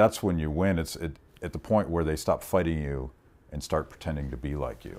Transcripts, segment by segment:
that's when you win. It's it, at the point where they stop fighting you and start pretending to be like you.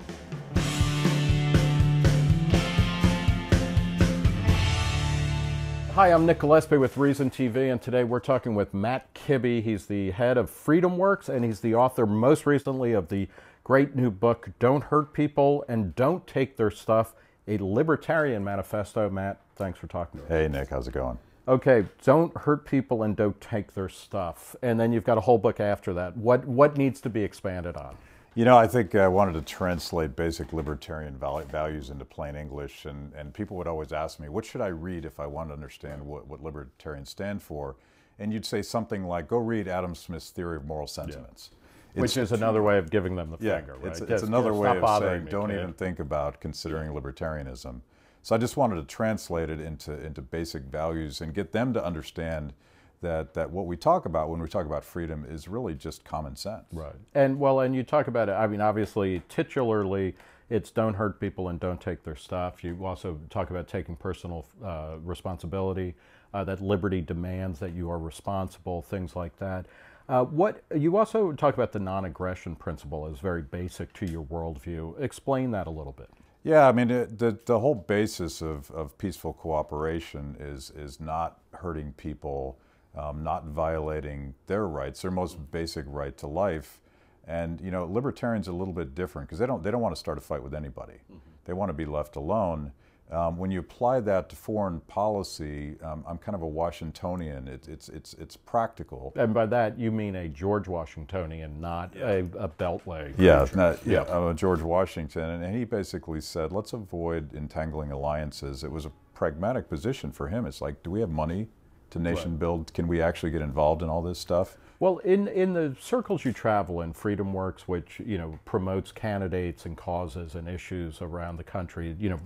Hi, I'm Nick Gillespie with Reason TV, and today we're talking with Matt Kibbe. He's the head of Freedom Works, and he's the author most recently of the great new book, Don't Hurt People and Don't Take Their Stuff, a Libertarian Manifesto. Matt, thanks for talking to us. Hey, Nick, how's it going? Okay, don't hurt people and don't take their stuff. And then you've got a whole book after that. What, what needs to be expanded on? You know, I think uh, I wanted to translate basic libertarian values into plain English, and, and people would always ask me, what should I read if I want to understand what, what libertarians stand for? And you'd say something like, go read Adam Smith's Theory of Moral Sentiments. Yeah. Which is another way of giving them the yeah, finger, right? It's, it's another way of saying, don't even think about considering libertarianism. So I just wanted to translate it into, into basic values and get them to understand that, that what we talk about when we talk about freedom is really just common sense. Right. And well, and you talk about it, I mean, obviously, titularly, it's don't hurt people and don't take their stuff. You also talk about taking personal uh, responsibility, uh, that liberty demands that you are responsible, things like that. Uh, what you also talk about the non-aggression principle is very basic to your worldview. Explain that a little bit. Yeah, I mean, it, the, the whole basis of, of peaceful cooperation is, is not hurting people um, not violating their rights, their most basic right to life. And you know, libertarians are a little bit different because they don't they don't want to start a fight with anybody. Mm-hmm. They want to be left alone. Um, when you apply that to foreign policy, um, I'm kind of a Washingtonian. It, it's it's it's practical. And by that you mean a George Washingtonian, not a, a, Beltway. Yeah, not, yeah, yeah. George Washington, and he basically said, let's avoid entangling alliances. It was a pragmatic position for him. It's like, do we have money to nation right. build? Can we actually get involved in all this stuff? Well, in, in the circles you travel in, Freedom Works, which you know promotes candidates and causes and issues around the country, you know,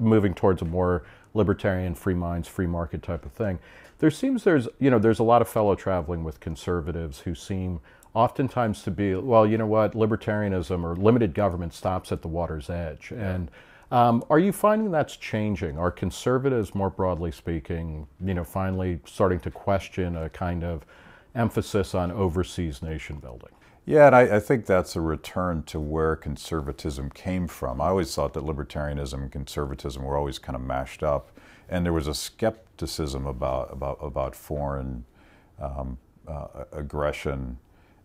moving towards a more libertarian, free minds, free market type of thing. There seems there's you know there's a lot of fellow traveling with conservatives who seem oftentimes to be well, you know what, libertarianism or limited government stops at the water's edge, yeah. and um, are you finding that's changing? Are conservatives, more broadly speaking, you know, finally starting to question a kind of emphasis on overseas nation building? Yeah, and I, I, think that's a return to where conservatism came from. I always thought that libertarianism and conservatism were always kind of mashed up, and there was a skepticism about about about foreign um, uh, aggression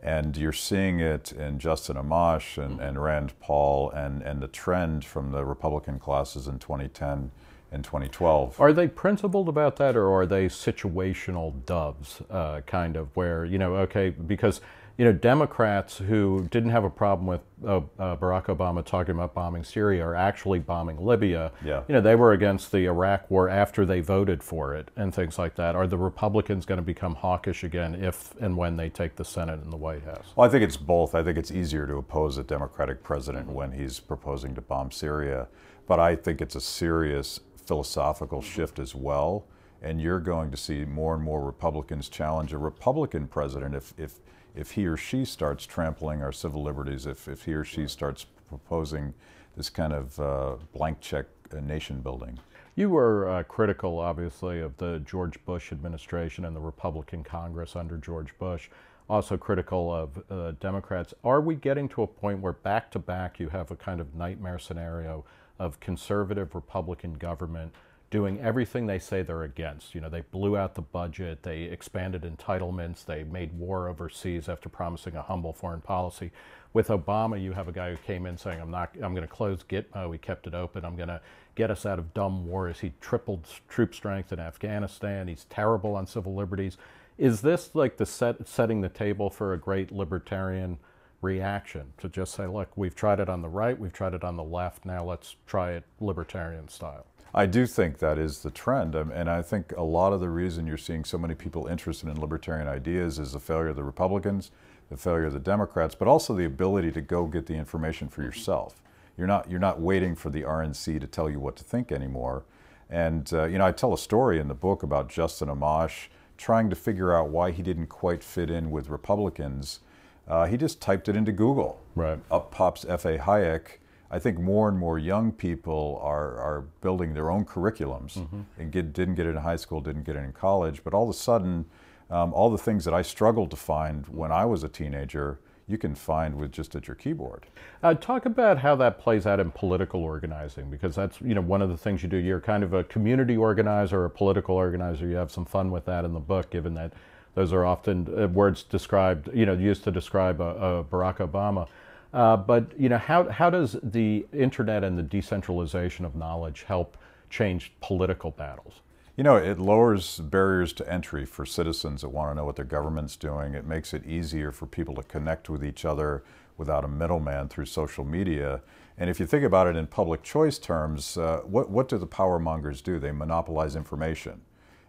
and you're seeing it in Justin Amash and, and Rand Paul and, and the trend from the Republican classes in 2010 and 2012. Are they principled about that or are they situational doves, uh, kind of, where, you know, okay, because you know, Democrats who didn't have a problem with uh, uh, Barack Obama talking about bombing Syria are actually bombing Libya. Yeah. You know, they were against the Iraq war after they voted for it and things like that. Are the Republicans going to become hawkish again if and when they take the Senate and the White House? Well, I think it's both. I think it's easier to oppose a Democratic president when he's proposing to bomb Syria. But I think it's a serious philosophical shift as well. And you're going to see more and more Republicans challenge a Republican president if, if if he or she starts trampling our civil liberties, if, if he or she starts proposing this kind of uh, blank check uh, nation building. You were uh, critical, obviously, of the George Bush administration and the Republican Congress under George Bush, also critical of uh, Democrats. Are we getting to a point where back to back you have a kind of nightmare scenario of conservative Republican government doing everything they say they're against. You know, they blew out the budget, they expanded entitlements, they made war overseas after promising a humble foreign policy. With Obama, you have a guy who came in saying, "I'm not. I'm going to close Gitmo. We kept it open. I'm going to get us out of dumb wars." He tripled troop strength in Afghanistan. He's terrible on civil liberties. Is this like the set, setting the table for a great libertarian reaction to just say, "Look, we've tried it on the right, we've tried it on the left. Now let's try it libertarian style." I do think that is the trend. Um, and I think a lot of the reason you're seeing so many people interested in libertarian ideas is the failure of the Republicans, the failure of the Democrats, but also the ability to go get the information for yourself. You're not, you're not waiting for the RNC to tell you what to think anymore. And, uh, you know, I tell a story in the book about Justin Amash trying to figure out why he didn't quite fit in with Republicans. Uh, he just typed it into Google. Right. Up pops F.A. Hayek I think more and more young people are, are building their own curriculums mm-hmm. and get, didn't get it in high school, didn't get it in college, but all of a sudden, um, all the things that I struggled to find when I was a teenager, you can find with just at your keyboard. Uh, talk about how that plays out in political organizing, because that's you know one of the things you do. You're kind of a community organizer, a political organizer. You have some fun with that in the book, given that those are often uh, words described, you know, used to describe Barack Obama. Uh, but you know, how how does the internet and the decentralization of knowledge help change political battles? You know, it lowers barriers to entry for citizens that want to know what their government's doing. It makes it easier for people to connect with each other without a middleman through social media. And if you think about it in public choice terms, uh, what, what do the power mongers do? They monopolize information.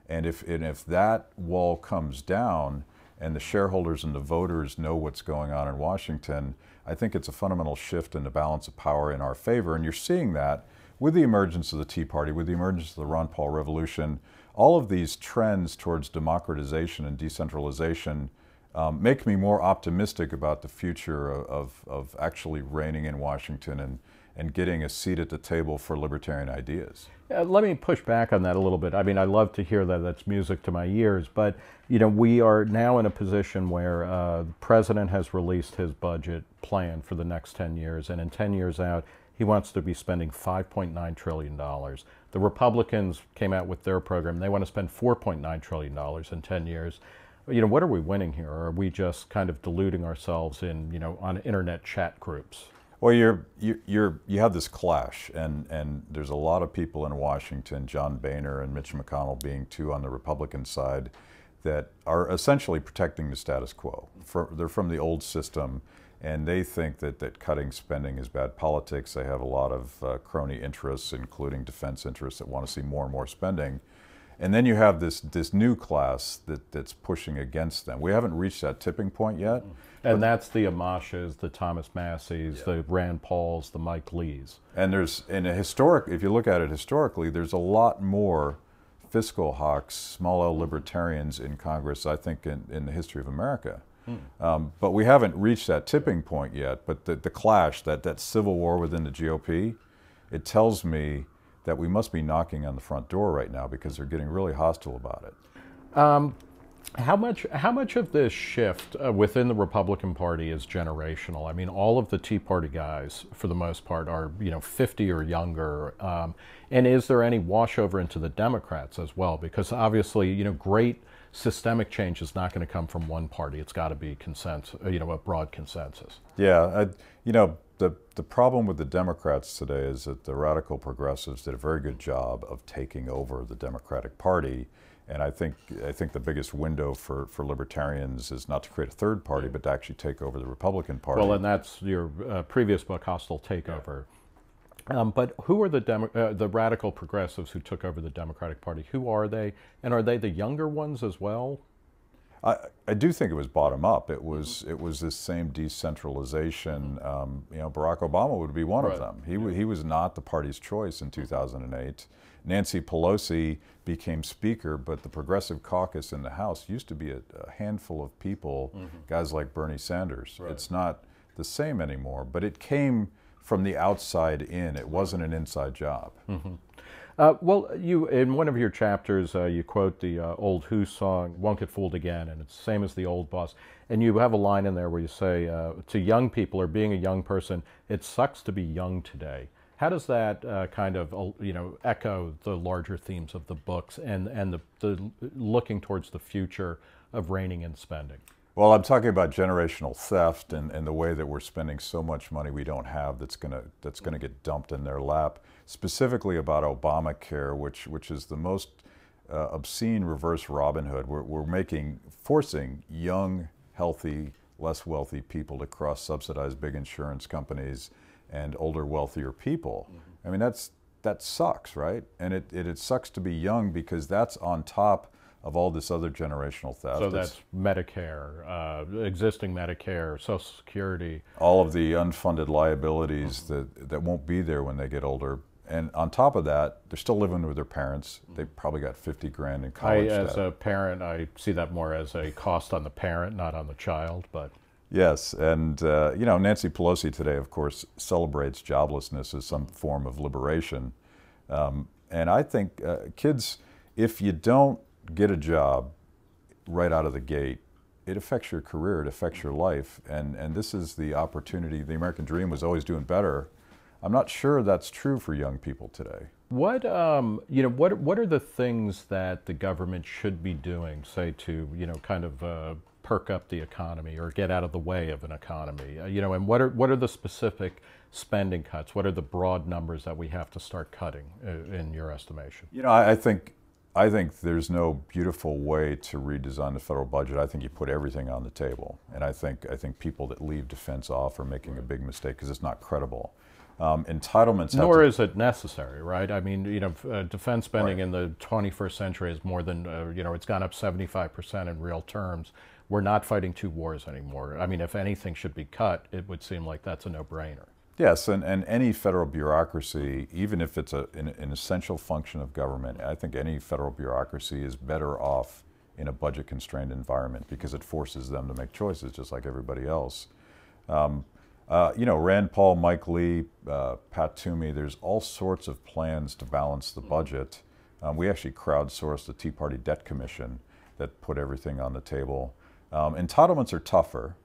And if, and if that wall comes down and the shareholders and the voters know what's going on in Washington, I think it's a fundamental shift in the balance of power in our favor. And you're seeing that with the emergence of the Tea Party, with the emergence of the Ron Paul revolution, all of these trends towards democratization and decentralization um, make me more optimistic about the future of, of actually reining in Washington and, and getting a seat at the table for libertarian ideas. Uh, let me push back on that a little bit. I mean, I love to hear that. That's music to my ears. But, you know, we are now in a position where uh, the president has released his budget plan for the next 10 years. And in 10 years out, he wants to be spending $5.9 trillion. The Republicans came out with their program. They want to spend $4.9 trillion in 10 years. You know, what are we winning here? Or are we just kind of deluding ourselves in, you know, on internet chat groups? Well, you're, you're, you have this clash, and, and there's a lot of people in Washington, John Boehner and Mitch McConnell being two on the Republican side, that are essentially protecting the status quo. For, they're from the old system and they think that, that cutting spending is bad politics. They have a lot of uh, crony interests, including defense interests, that want to see more and more spending. And then you have this this new class that, that's pushing against them. We haven't reached that tipping point yet. And that's the Amashas, the Thomas Massie's, yeah. the Rand Pauls, the Mike Lees. And there's in a historic, if you look at it historically, there's a lot more fiscal hawks, small L libertarians in Congress, I think, in, in the history of America. Hmm. Um, but we haven't reached that tipping point yet. But the, the clash, that, that civil war within the GOP, it tells me that we must be knocking on the front door right now because they're getting really hostile about it. Um, how much how much of this shift uh, within the Republican Party is generational? I mean, all of the Tea Party guys, for the most part, are you know 50 or younger. Um, and is there any washover into the Democrats as well? Because obviously, you know, great systemic change is not going to come from one party. It's got to be consensus, uh, you know, a broad consensus. Yeah, I, you know, the the problem with the Democrats today is that the radical progressives did a very good job of taking over the Democratic Party. And I think I think the biggest window for, for libertarians is not to create a third party, but to actually take over the Republican Party. Well, and that's your uh, previous book, Hostile Takeover. Um, but who are the Demo- uh, the radical progressives who took over the Democratic Party? Who are they, and are they the younger ones as well? I, I do think it was bottom up. It was it was this same decentralization. Um, you know, Barack Obama would be one right. of them. He yeah. he was not the party's choice in 2008. Nancy Pelosi became Speaker, but the Progressive Caucus in the House used to be a, a handful of people, mm-hmm. guys like Bernie Sanders. Right. It's not the same anymore, but it came from the outside in. It wasn't an inside job. Mm-hmm. Uh, well, you in one of your chapters, uh, you quote the uh, old Who song "Won't Get Fooled Again," and it's the same as the old boss. And you have a line in there where you say uh, to young people or being a young person, "It sucks to be young today." How does that uh, kind of uh, you know echo the larger themes of the books and and the, the looking towards the future of reining and spending? Well, I'm talking about generational theft and, and the way that we're spending so much money we don't have that's gonna that's gonna get dumped in their lap. Specifically about Obamacare, which which is the most uh, obscene reverse Robin Hood. We're, we're making forcing young, healthy, less wealthy people to cross subsidize big insurance companies and older, wealthier people. Mm-hmm. I mean that's that sucks, right? And it, it, it sucks to be young because that's on top of all this other generational theft. So that's Medicare, uh, existing Medicare, Social Security. All of the unfunded liabilities mm-hmm. that, that won't be there when they get older. And on top of that, they're still living with their parents. They probably got 50 grand in college I, debt. As a parent, I see that more as a cost on the parent, not on the child, but. Yes, and uh, you know Nancy Pelosi today, of course, celebrates joblessness as some form of liberation, um, and I think uh, kids, if you don't get a job right out of the gate, it affects your career, it affects your life, and and this is the opportunity. The American dream was always doing better. I'm not sure that's true for young people today. What um, you know, what what are the things that the government should be doing, say, to you know, kind of uh, perk up the economy or get out of the way of an economy? Uh, you know, and what are what are the specific spending cuts? What are the broad numbers that we have to start cutting, uh, in your estimation? You know, I, I think I think there's no beautiful way to redesign the federal budget. I think you put everything on the table, and I think I think people that leave defense off are making a big mistake because it's not credible. Um, entitlements. Nor to, is it necessary, right? I mean, you know, uh, defense spending right. in the 21st century is more than, uh, you know, it's gone up 75% in real terms. We're not fighting two wars anymore. I mean, if anything should be cut, it would seem like that's a no-brainer. Yes, and, and any federal bureaucracy, even if it's a, an, an essential function of government, I think any federal bureaucracy is better off in a budget constrained environment because it forces them to make choices just like everybody else. Um, uh, you know, Rand Paul, Mike Lee, uh, Pat Toomey, there's all sorts of plans to balance the budget. Um, we actually crowdsourced the Tea Party Debt Commission that put everything on the table. Um, entitlements are tougher,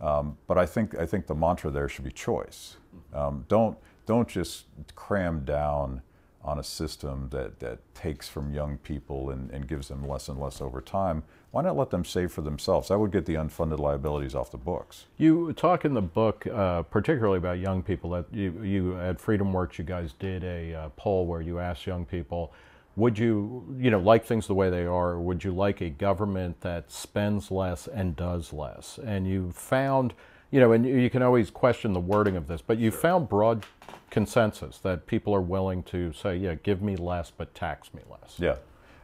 um, but I think, I think the mantra there should be choice. Um, don't, don't just cram down on a system that, that takes from young people and, and gives them less and less over time, why not let them save for themselves? That would get the unfunded liabilities off the books. You talk in the book, uh, particularly about young people. That you, you at FreedomWorks, you guys did a uh, poll where you asked young people, would you, you know, like things the way they are, or would you like a government that spends less and does less? And you found, you know, and you can always question the wording of this, but you sure. found broad consensus that people are willing to say, yeah, give me less, but tax me less. Yeah.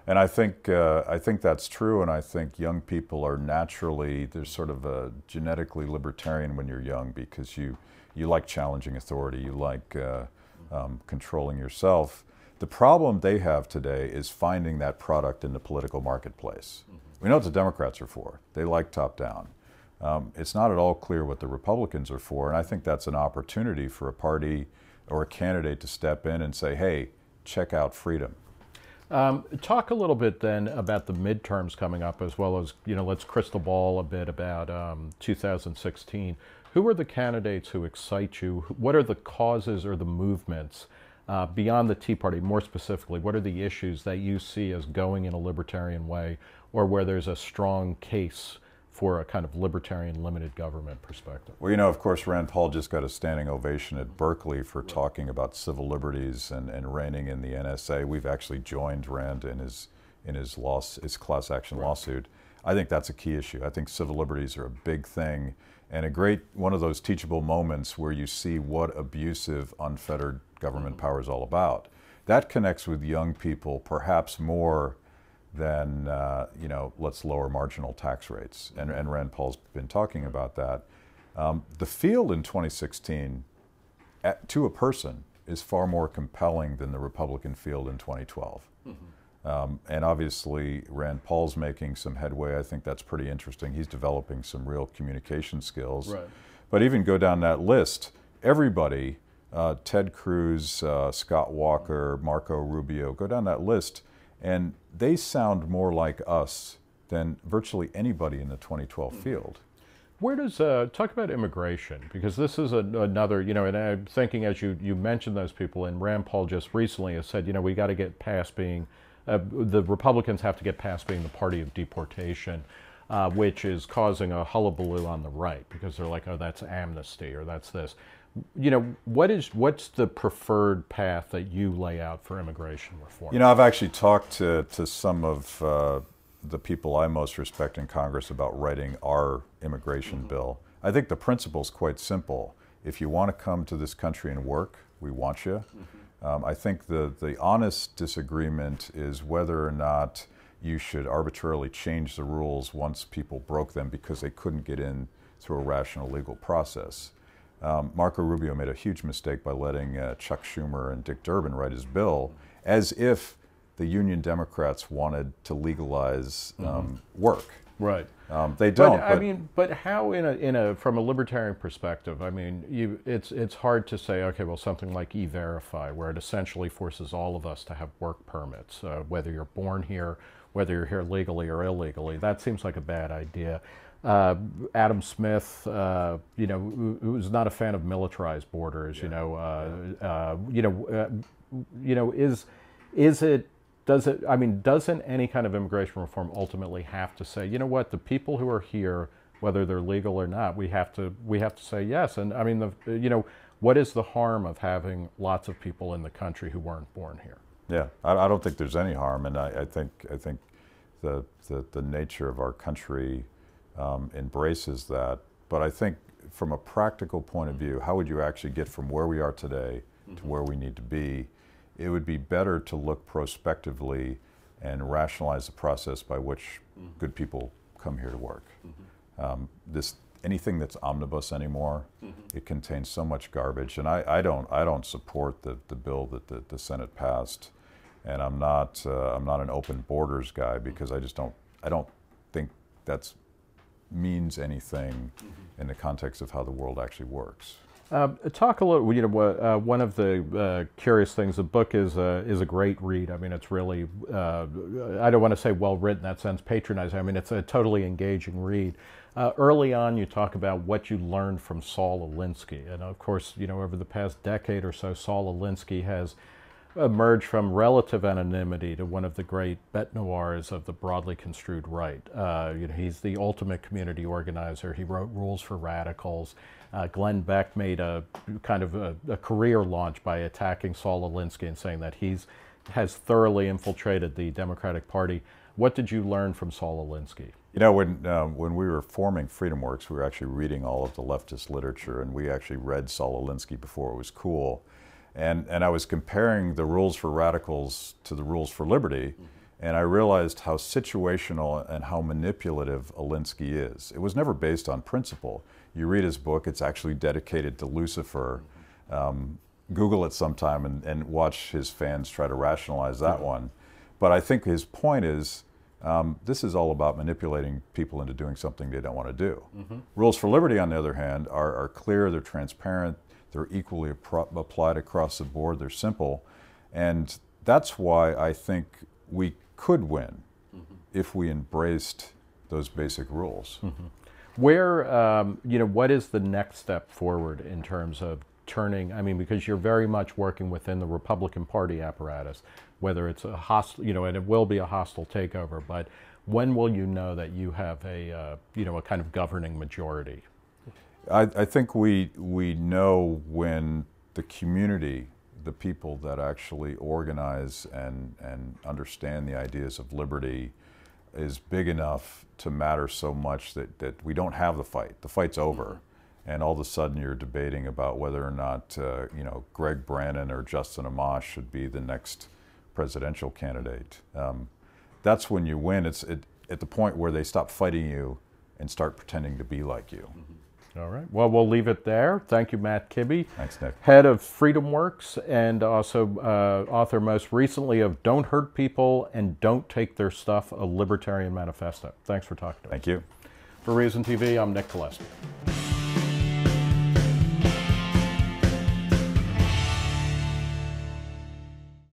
And I think, uh, I think that's true, and I think young people are naturally, there's sort of a genetically libertarian when you're young because you, you like challenging authority, you like uh, um, controlling yourself. The problem they have today is finding that product in the political marketplace. Mm -hmm. We know what the Democrats are for. They like top down. Um, it's not at all clear what the Republicans are for, and I think that's an opportunity for a party or a candidate to step in and say, hey, check out freedom. Um, talk a little bit then about the midterms coming up, as well as, you know, let's crystal ball a bit about um, 2016. Who are the candidates who excite you? What are the causes or the movements uh, beyond the Tea Party, more specifically? What are the issues that you see as going in a libertarian way or where there's a strong case for a kind of libertarian limited government perspective. Well, you know, of course, Rand Paul just got a standing ovation at Berkeley for right. talking about civil liberties and, and reining in the NSA. We've actually joined Rand in his in his loss his class action right. lawsuit. I think that's a key issue. I think civil liberties are a big thing and a great one of those teachable moments where you see what abusive, unfettered government mm -hmm. power is all about. That connects with young people perhaps more then uh, you know let's lower marginal tax rates. And, and Rand Paul's been talking about that. Um, the field in 2016, at, to a person, is far more compelling than the Republican field in 2012. Mm -hmm. um, and obviously, Rand Paul's making some headway. I think that's pretty interesting. He's developing some real communication skills. Right. But even go down that list, everybody, uh, Ted Cruz, uh, Scott Walker, Marco Rubio, go down that list and they sound more like us than virtually anybody in the 2012 hmm. field. Where does, uh, talk about immigration, because this is a, another, you know, and I'm thinking as you, you mentioned those people, and Rand Paul just recently has said, you know, we got to get past being, uh, the Republicans have to get past being the party of deportation, uh, which is causing a hullabaloo on the right, because they're like, oh, that's amnesty, or that's this you know, what is what's the preferred path that you lay out for immigration reform? You know, I've actually talked to to some of uh, the people I most respect in Congress about writing our immigration mm -hmm. bill. I think the principle is quite simple. If you want to come to this country and work, we want you. Mm -hmm. um, I think the the honest disagreement is whether or not you should arbitrarily change the rules once people broke them because they couldn't get in through a rational legal process. Um, Marco Rubio made a huge mistake by letting uh, Chuck Schumer and Dick Durbin write his bill as if the Union Democrats wanted to legalize um, mm -hmm. work. Right. Um, they don't. But, I mean, but how in a in a from a libertarian perspective? I mean, you it's it's hard to say. Okay, well, something like e-verify, where it essentially forces all of us to have work permits, uh, whether you're born here whether you're here legally or illegally. That seems like a bad idea. Uh, Adam Smith, uh, you know, who- who's not a fan of militarized borders, you know, uh, uh, you know, uh, you know, is is it does it? I mean, doesn't any kind of immigration reform ultimately have to say, you know what, the people who are here, whether they're legal or not, we have to we have to say yes. And I mean, the you know, what is the harm of having lots of people in the country who weren't born here? Yeah, I, I don't think there's any harm, and I, I think I think the, the the nature of our country um, embraces that. But I think from a practical point of view, how would you actually get from where we are today to where we need to be? It would be better to look prospectively and rationalize the process by which good people come here to work. Um, this anything that's omnibus anymore, it contains so much garbage, and I, I don't I don't support the, the bill that the, the Senate passed, and I'm not uh, I'm not an open borders guy because I just don't I don't think that's means anything in the context of how the world actually works. Uh, talk a little. You know, uh, one of the uh, curious things. The book is a is a great read. I mean, it's really. Uh, I don't want to say well written. That sounds patronizing. I mean, it's a totally engaging read. Uh, early on, you talk about what you learned from Saul Alinsky, and of course, you know, over the past decade or so, Saul Alinsky has emerged from relative anonymity to one of the great bête noirs of the broadly construed right. Uh, you know, he's the ultimate community organizer. He wrote Rules for Radicals. Uh, Glenn Beck made a kind of a, a career launch by attacking Saul Alinsky and saying that he's has thoroughly infiltrated the Democratic Party. What did you learn from Saul Alinsky? You know, when um, when we were forming FreedomWorks, we were actually reading all of the leftist literature, and we actually read Saul Alinsky before it was cool. And and I was comparing the rules for radicals to the rules for liberty, and I realized how situational and how manipulative Alinsky is. It was never based on principle. You read his book; it's actually dedicated to Lucifer. Um, Google it sometime and, and watch his fans try to rationalize that one. But I think his point is um, this is all about manipulating people into doing something they don't want to do. Rules for liberty, on the other hand, are, are clear, they're transparent, they're equally applied across the board, they're simple. And that's why I think we could win if we embraced those basic rules. Where, um, you know, what is the next step forward in terms of turning? I mean, because you're very much working within the Republican Party apparatus, whether it's a hostile, you know, and it will be a hostile takeover. But when will you know that you have a, uh, you know, a kind of governing majority? I, I think we we know when the community, the people that actually organize and and understand the ideas of liberty, is big enough to matter so much that that we don't have the fight. The fight's over, and all of a sudden you're debating about whether or not uh, you know Greg Brannon or Justin Amash should be the next presidential candidate. Um, that's when you win. It's it, at the point where they stop fighting you and start pretending to be like you. All right. Well, we'll leave it there. Thank you, Matt Kibbe. Thanks, Nick. Head of Freedom Works and also uh, author most recently of Don't Hurt People and Don't Take Their Stuff, a Libertarian Manifesto. Thanks for talking to us. Thank you. For Reason TV, I'm Nick Gillespie.